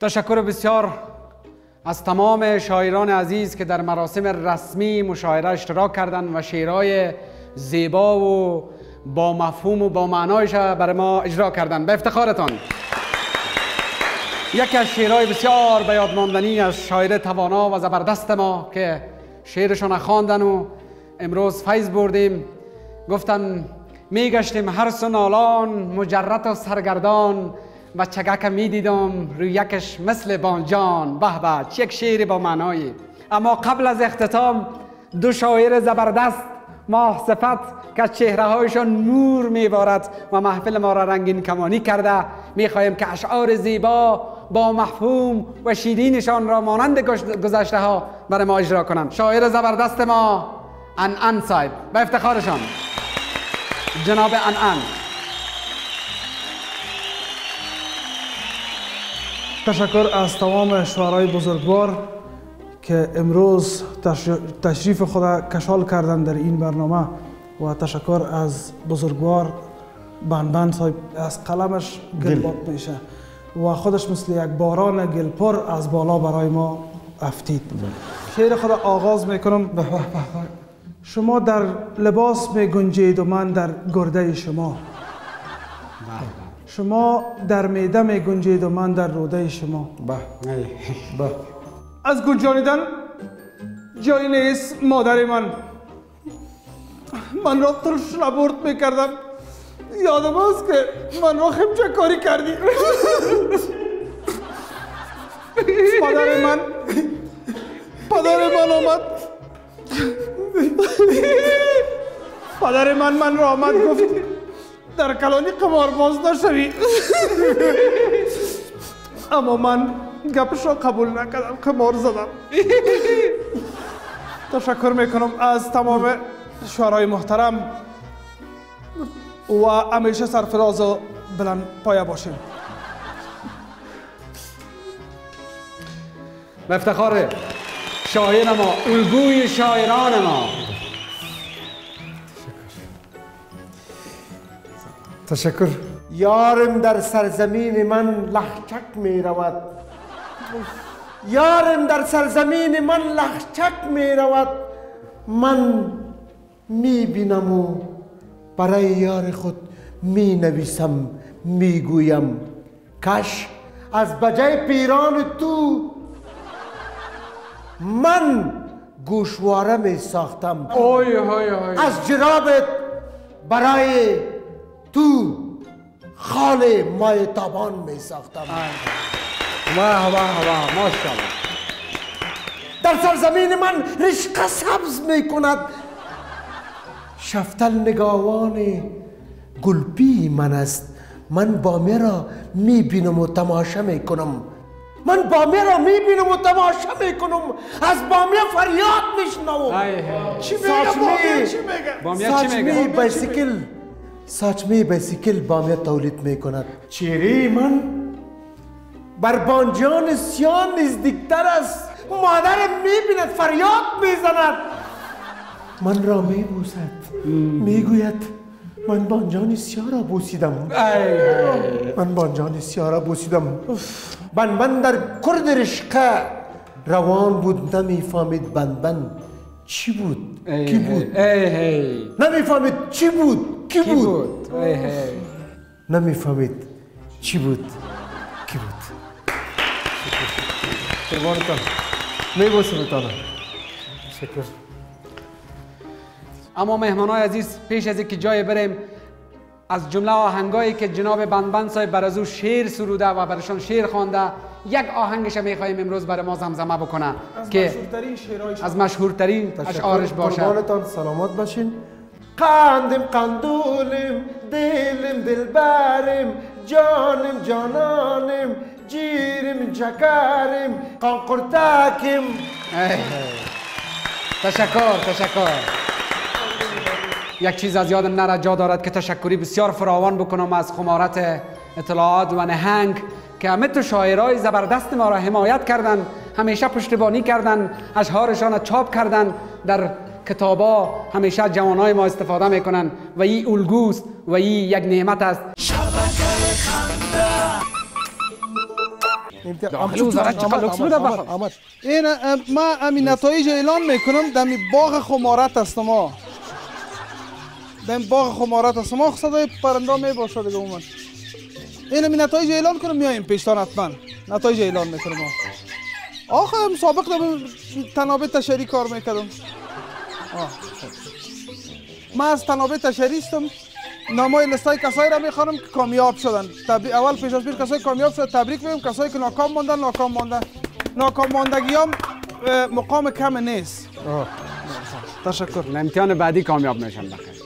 تشکر بسیار از تمام شاعران عزیز که در مراسم رسمی مشاعره اشتراک کردند و شعرهای زیبا و با مفهوم و با معنایش برای ما اجرا کردند. به افتخارتان. یکی از شعرهای بسیار به یاد ماندنی از شاعر توانا و زبردست ما که شعرشان خواندن و امروز فیض بردیم. گفتن میگشتیم هر سنالان مجرد و سرگردان. و چگک می دیدم روی یکش مثل بانجان به به یک شعر با معنایی. اما قبل از اختتام دو شاعر زبردست ماه صفت که از چهره هایشان نور میبارد و محفل ما را رنگین کمانی کرده. می‌خواهیم که اشعار زیبا با مفهوم و شیرینشان را مانند گذشته ها برای ما اجرا کنند. شاعر زبردست ما ان ان صاحب. به افتخارشان. جناب ان ان تشکر از تمام شعرهای بزرگوار که امروز تشریف خود کشال کردن در این برنامه و تشکر از بزرگوار بنبن صاحب از قلمش گل میشه و خودش مثل یک باران گلپر از بالا برای ما افتید. شعر خود آغاز می‌کنم. شما در لباس می گنجید و من در گرده شما. شما در میده می گنجید و من در روده شما. به از گنجانیدن جایی نیست مادر من من را ترش نبرد می‌کردم. یادم است که من را خمچه کاری کردی. پدر من پدر من آمد. پدر من من را آمد گفت در کلانی قمار باز نشوی. اما من گپش را قبول نکردم قمار زدم. تشکر می‌کنم از تمام شعرهای محترم و همیشه سرفراز و بلند پایه باشیم به افتخار شاعر ما الگوی شاعران ما. تشکر یارم در سرزمین من لحچک می رود یارم در سرزمین من لحچک می رود من می بینم و برای یار خود می نویسم می گویم کش از بجای پیران تو من گوشواره می ساختم اوی اوی اوی از جرابت برای تو خال مای تابان می ساختم. واه واه واه ماشاءالله در سرزمین من رشق سبز می کند. شفتل نگاوان گلپی من است. من بامیه را می بینم و تماشا می کنم. من بامیه را می بینم و تماشا می کنم. از بامیه فریاد میشنوم چی میگه بامیه چی میگه؟ بامیه چی میگه؟ ساچمه بایسیکل بامیه تولید می کند چیری من؟ بر بانجان سیان نزدیکتر است مادرم می‌بیند فریاد می‌زند. من را میبوسد. می‌گوید من بانجان سیا را بوسیدم. من بانجان سیا را بوسیدم. بن بن در کرد رشقه. روان بود نمی‌فهمید بن بن چی بود کی بود. نمی‌فهمید چی بود. کی بود؟ نمی‌فهمید چی بود؟ کی بود؟ قربانتان میبوسمتان شکر. اما مهمانای عزیز پیش از اینکه جای بریم از جمله آهنگایی که جناب بندبند صاحب بر از او شعر سروده و برشان شعر خوانده یک آهنگش می‌خواهیم امروز برای ما زمزمه بکنه که مشهورترین از مشهورترین اشعارش باشه قربانتان سلامت باشین. قندم قندولم دلم دلبرم جانم جانانم جیرم جکرم قنقرتکم. تشکر تشکر یک چیز از یادم نره جا دارد که تشکری بسیار فراوان بکنم از خمارت اطلاعات و نهنگ که همه تو شاعرای زبردست ما را حمایت کردن همیشه پشتیبانی کردن اشعارشان را چاپ کردن در کتابا همیشه جوانای ما استفاده می‌کنن و این الگوست و این یک نعمت است. داخل وزارت چقدر لکس بوده بخواه. این ما همین نتایج اعلان می‌کنم در باغ خمارت است ما. در باغ خمارت است ما. صدای پرنده می باشه دیگه عموما این همین نتایج اعلان کنم میایم پیشتان حتما. نتایج اعلان می‌کنم ما. آخه هم سابق در تنابه تشری کار می‌کردم. ما از تنابه تشری استم نامای لستای کسایی را می‌خوانم که کامیاب شدن. تبری... اول پیش از کسایی کامیاب شد تبریک میگم کسایی که ناکام ماندن ناکام ماندن ناکام ماندگی هم مقام کم نیست. آه. تشکر. امتحان بعدی کامیاب میشن بخیر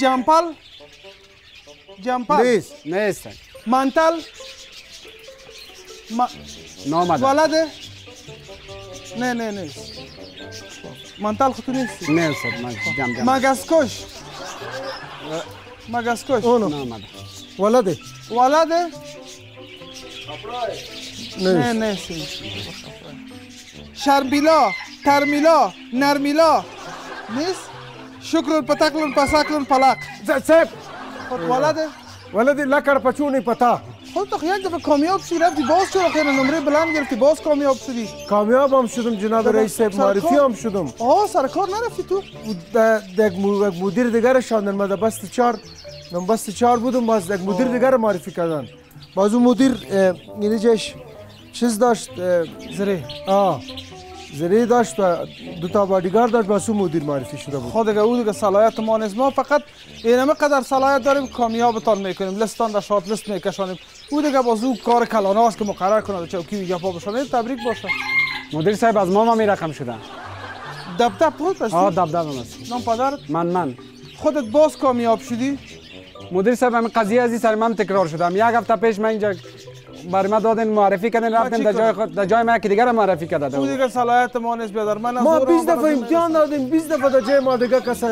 جمپل؟ جمپل. نیست نیست. منتل؟ ما... نامده ولده؟ نه نه نیست. Mantal tu nesse? Nesse, mas jam jam. Magascosh. Magascosh. Uno. Não, mas. Walade. Walade. نه نه شرمیلا ترمیلا نرمیلا نیست شکرون پتکلون پسکلون پلک زب ولد ولد لکر پچونی پتا خود تو یک دفعه کامیاب شدی رفتی باز چرا خیلی نمره بلند گرفتی؟ باز کامیاب شدی. کامیاب هم شدم جناب رئیس معرفی هم شدم. آه سرکار نرفتی تو. یک مدیر دیگر شاندن ما در بست چهار من بست چهار بودم باز یک مدیر دیگر معرفی کردن. باز اون مدیر اه، یعنی چیز داشت زره. آه. زری داشت و دو تا بادیگار داشت باز اون مدیر معرفی شده بود. خود دیگه او دیگه صلاحیت ما نیست. ما فقط اینمه قدر صلاحیت داریم کامیابتان می‌کنیم لستان در شات لیست میکشانیم. او دیگه باز او کار کلانه است که مقرر کنه چوکی و پا بشانه تبریک باشه. مدیر صاحب از ما می رقم شده. دب دب بود آه پس دب دب نام پدرت؟ من من. خودت باز کامیاب شدی؟ مدیر صاحب همین قضیه از این سر من تکرار شدم. یک هفته پیش من اینجا برای ما دادن معرفی کردن رفتیم چی در جای؟ خود در جای ما یکی دیگر معرفی کرده بود دیگه صلاحیت ما نیست بیادر. من ما زور 20 آمدم دفعه. امتحان دادیم. 20 دفعه در جای ما دیگه کس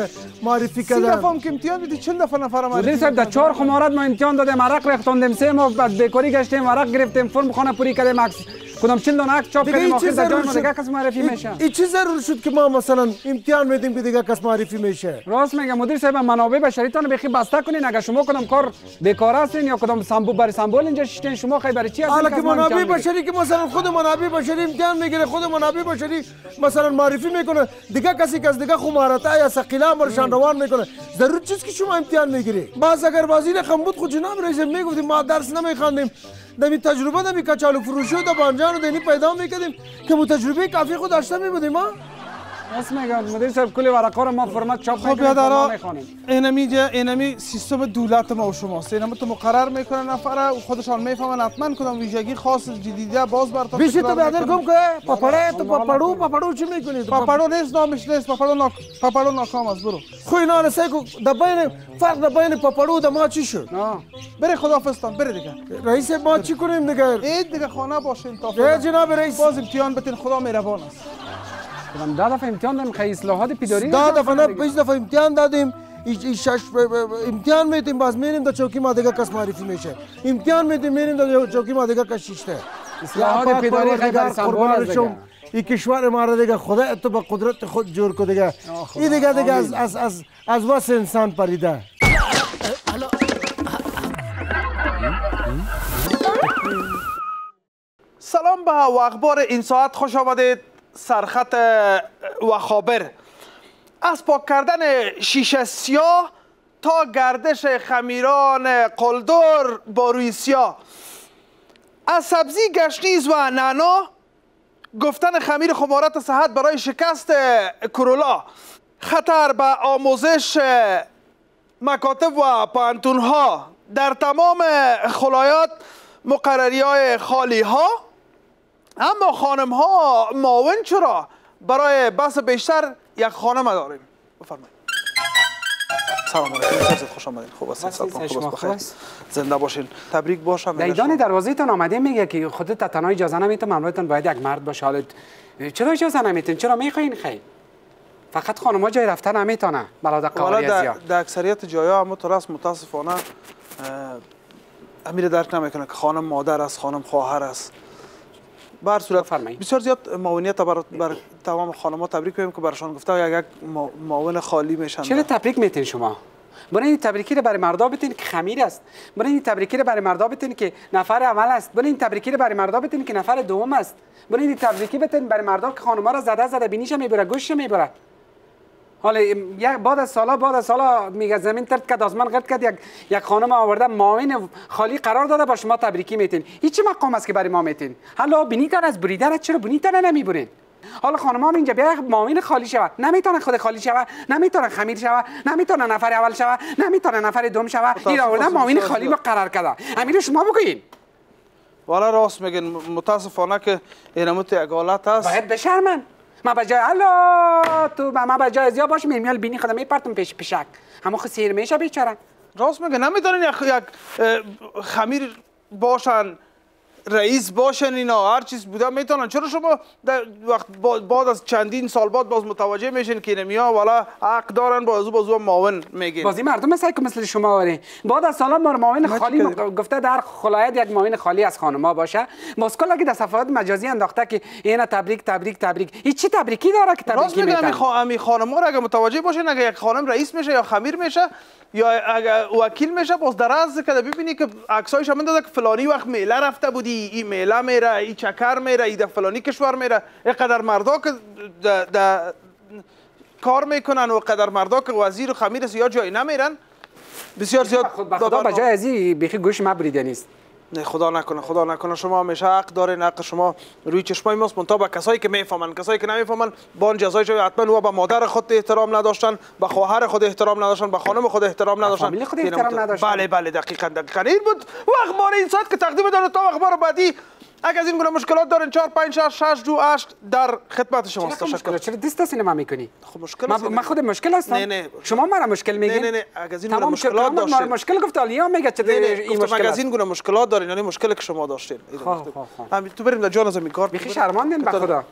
معرفی سی دفعه کردن هم که امتحان بدی چند دفعه نفر مدیر معرفی صاحب در؟ چهار خمارات ما امتحان دادیم. عرق ریختوندیم سه ماه بعد بیکاری گشتیم عرق گرفتیم. فرم خانه پوری کردیم. عکس کدام چند دانه چاپ کردیم این آخر در جای ضرور ما دیگه کس معرفی میشه این چی ضرور شد که ما مثلا امتحان میدیم که دیگه کس معرفی میشه راست میگه مدیر صاحب منابع بشریتان بخی بسته کنین اگر شما کدام کار بیکار هستین یا کدام سمبو برای سمبول اینجا شیشتین شما خیلی برای چی هستین حالا که منابع؟ بشری که مثلا خود منابع بشری امتحان می‌گیره خود منابع بشری مثلا معرفی می‌کنه دیگه کسی از دیگه خمارته یا سقیله برشان روان می‌کنه ضرور چیز که شما امتحان می‌گیری باز اگر بازی رقم بود خود جناب رئیس می‌گفتیم ما درس نمیخواندیم دمی تجربه دمی کچالو فروشی و دبانجان و دینی پیدا می‌کردیم که مو تجربه کافی خود داشته میبودیم ما میگه مدیر صاحب کلی ورقا رو ما فرمت چاپ خب می‌خوانیم اینمی جا اینمی سیستم دولت ما و شماست اینمی تو مقرر می‌کنه نفره و خودشان می‌فهمن حتما کدام ویژگی خاص جدیده باز براتون بیشی تو بیادر. گم که پاپڑه تو پاپڑو پاپڑو چی می‌کنی پاپڑو نیست نامش نیست پاپڑو ناک پاپڑو ناکام است برو خوی نارسه کو دبین فرق دبین پاپڑو و ما چی شد. بره خدافستان بره دیگه رئیس ما چی کنیم دیگه عید دیگه خانه باشین تا ای. جناب رئیس باز امتحان بتین خدا مهربان است ده دفعه امتحان دادیم خیلی اصلاحات پیداری نشد دفعه نه. بیست دفعه امتحان دادیم ای- ای شش امتحان میدیم باز میریم در چوکی ما دیگه کس معرفی میشه امتحان میدیم میریم در چوکی ما دیگه کس شیشته اصلاحات پیداری خیلی قربان. این کشور ما را دیگه خدا تو به قدرت خود جور کو دیگه. این دیگه دیگه از. از از از واسه انسان پریده سلام به و اخبار این ساعت خوش آمدید سرخط و خابر از پاک کردن شیشه سیاه تا گردش خمیران قلدر با روی سیاه. از سبزی گشنیز و نعنا گفتن خمیر خمارت صحت برای شکست کرولا. خطر به آموزش مکاتب و پانتون ها در تمام خلایات مقرری های خالی ها اما خانم ها معاون چرا؟ برای بس بیشتر یک خانم داریم. بفرمایید. سلام علیکم. خوش آمدید خوب هستید. سلام. خوب بخیر. است؟ زنده باشین. تبریک باشم. در ایدان دروازه تان آمده میگه که خودت تنها اجازه نمیتون مامورتان باید یک مرد باشه. حالا چرا اجازه نمیتون چرا می‌خواین خیر؟ فقط خانم‌ها جای رفتن نمی‌تونه. قواری در, در اکثریت جایا تو راست متاسفانه امیر درک نمی‌کنه که خانم مادر است خانم خواهر است. به هر صورت بفرمایید. بسیار زیاد معاونیت بر, بر تمام خانم‌ها تبریک بگیم که برشان گفته یک معاون خالی میشن. چرا تبریک میتین شما؟ برای این تبریکی رو برای مردا بتین که خمیر است. برای این تبریکی رو برای مردا بتین که نفر اول است. برای این تبریکی رو برای مردا بتین که نفر دوم است. برای این تبریکی بتین برای مردا که خانوما را زده زده بینیش می‌بره گوشش می‌بره. حالا یک بعد از سالا بعد از سالا میگه زمین ترد کرد آسمان گرد کرد یک یک خانم آورده معاون خالی قرار داده با شما تبریکی میتین. هیچ مقام است که برای ما میتین. حالا بینیتان از بریدن چرا بینیتان نمی‌برین؟ حالا خانم هم اینجا بیا معاون خالی شوه. نمی‌تونه خود خالی شوه نمی‌تونه خمیر شوه نمی‌تونه نفر اول شوه نمی‌تونه نفر دوم شوه. این آورده معاون خالی ما قرار کرده امیر شما بگوین. والا راست میگن متاسفانه که اینمو یک حالت هست باید بشرمن. ما بجای الله تو ما بجای زیاد باش میمیال بینی خدا می پرتم پیش پیشک. همو خسیر میشه بیچاره راست میگه نمی‌دونن یک خمیر باشن. رئیس باشن اینا هر چیز بوده می‌تونن. چرا شما در وقت بعد از چندین سال بعد باز متوجه میشین که اینمیا والا حق دارن بازو بازو معاون میگین بازی مردم مثل که مثل شما واره بعد از سالا ما معاون خالی گفته در خلایت یک معاون خالی از خانما باشه. ماسکل که در صفحات مجازی انداخته که اینا تبریک تبریک تبریک. هیچ چی تبریکی داره که تبریکی خا... امی خانم ها اگه متوجه باشین اگه یک خانم رئیس میشه یا خمیر میشه یا اگه وکیل میشه باز در از که ببینی که عکسایش هم داده که فلانی وقت میله رفته بودی. این میله میره این چکر میره این در فلانی کشور میره اینقدر مردا که. کار می‌کنن و قدر مردا که وزیر و خمیر یا جایی نمیرن بسیار زیاد خود به جای ازی بیخی گوش ما بریده نیست خدا نکنه خدا نکنه. شما همیشه حق دارین حق شما روی چشمای ماست. منتها به کسایی که می‌فهمن کسایی که نمی‌فهمن با آن جزایش حتما و به مادر خود احترام نداشتن به خواهر خود احترام نداشتن به خانم خود احترام نداشتن. فامیل خود احترام نداشتن. بله بله دقیقاً دقیقاً. این بود و اخبار این ساعت که تقدیم داره تا اخبار بعدی. اگر از این گونه مشکلات دارین 4 5 6 6 2 8 در خدمت شماست چرا تشکر چرا دست سینما می‌کنی خب مشکل ما, ما خود مشکل هستم نه نه شما مرا مشکل میگین نه نه اگر از این گونه مشکلات شد، تمام داشتین مشکل گفت علیه میگه چه نه نه این مشکل اگر از این گونه مشکلات دارین یعنی مشکل که شما داشتین. خواه، خواه. همین تو بریم در جان از این کار بیخی شرماندین به خدا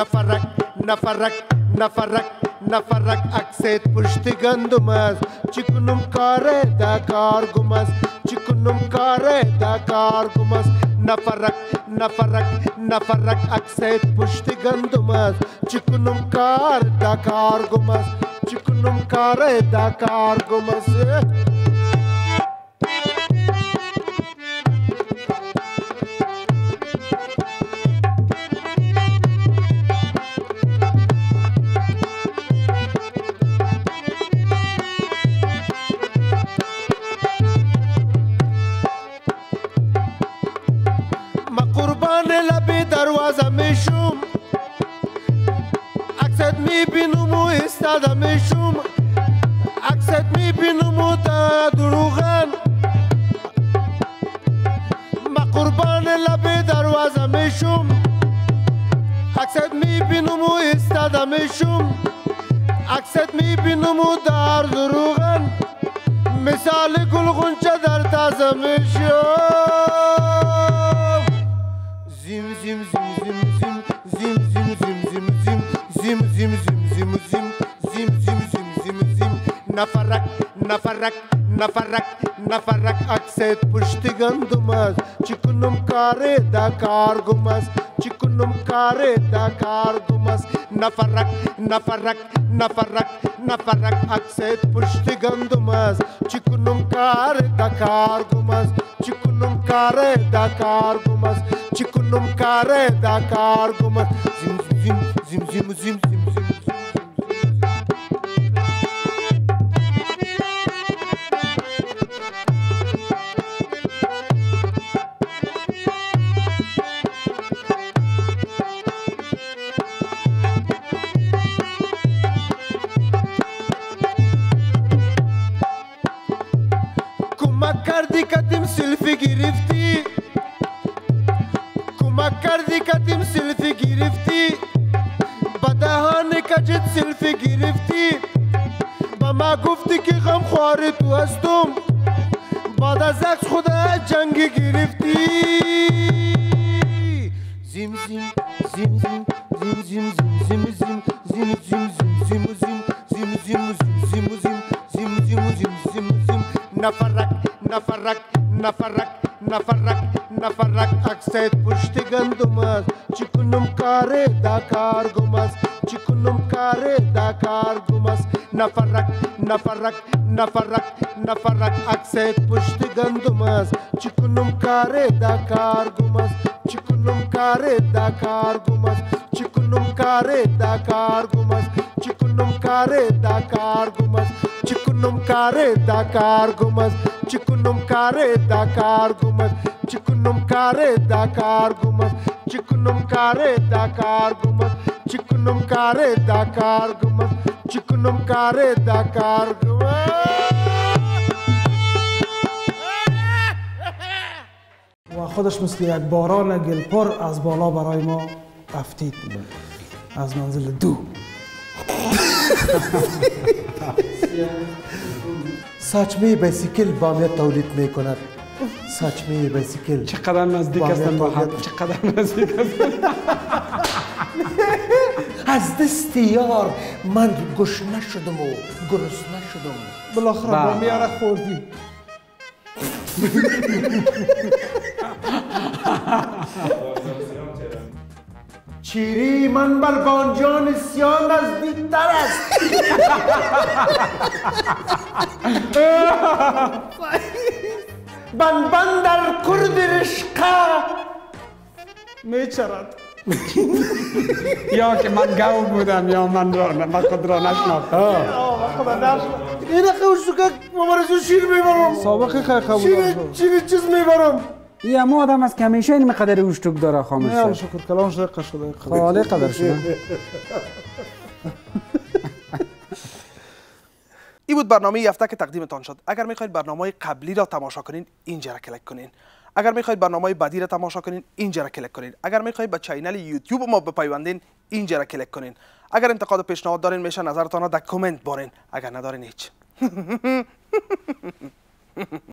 Nafarak, nafarak, nafarak, nafarak akset pushti gandumaz Çıkunum kare da kargumaz Çıkunum kare da kargumaz Nafarak, nafarak, nafarak akset pushti gandumaz Çıkunum kare da kargumaz Çıkunum kare da kargumaz Çıkunum kare da kargumaz استاده میشم عکست می‌بینم و دروغن. ما قربان لبی دروازه میشم عکست می‌بینم و استاده میشم عکست می‌بینم و در دروغن. مثال گل غنچه در تازه نفرك نفرك نفرك نفرك اکسید پشتگندم است چکنم کار دا کارگم است چکنم کار دا کارگم است نفرک نفرک نفرک نفرک اکسید پشتگندم است چکنم کار دا کارگم است چکنم کار دا کارگم است چکنم کار دا کارگم است زم زم زم زم زم زم زم کمک کردی کتیم سلفی گرفتی با دهان کجت سلفی گرفتی با ما گفتی که غم خوار تو هستم بعد از عکس خدا جنگ گرفتی زیم زیم زیم زیم زیم زیم زیم زیم زیم زیم زیم زیم زیم زیم زیم زیم زیم زیم زیم نفرک نفرک نفرک نفرک نفرق اکسید پشت گندماز چی کنم کار دا کار گماز چی کنم کار دا کار گماز نفرق نفرق نفرق نفرق اکسید پشت گندماز چی کنم کار دا کار گماز چی کنم کار دا کار گماز چی کنم کار دا کار گماز چی کنم کار دا کار گماز چکنم کار داکار گمز چکنم کار داکار گمز چکنم کار داکار گمز چکنم کار داکار گمز چکنم کار داکار گمز چکنم کار داکار گمز و خودش مثل یک باران گلپر از بالا برای ما افتید از منزل دو ساچمه بسیکل با هم تولید می‌کند. ساچمه بسیکل چقدر نزدیک هستم با هم چقدر نزدیک هستم از دست یار من گوش نشدم و گرس نشدم. بالاخره با میاره خوردی. چیری من بر بانجان سیان نزدیکتر است. بن بن در کرد رشقه. میچرد یا که من گاو بودم یا من را من خود را نشناختم. این خوش که مبارزو شیر می‌برم. سابق خیلی شیر شیر چیز می‌برم. یه مو آدم است که همیشه این مقدر اوشتوک داره خاموش شکر کلام شده شده خاله قدر شده. این بود برنامه این هفته که تقدیمتان شد. اگر می‌خواید برنامه قبلی را تماشا کنین اینجا را کلیک کنین. اگر می‌خواید برنامه بعدی را تماشا کنین اینجا را کلیک کنین. اگر می‌خواید به چینل یوتیوب ما بپیوندین اینجا را کلیک کنین. اگر انتقاد و پیشنهاد دارین میشه نظرتان را در کامنت بارین. اگر ندارین هیچ.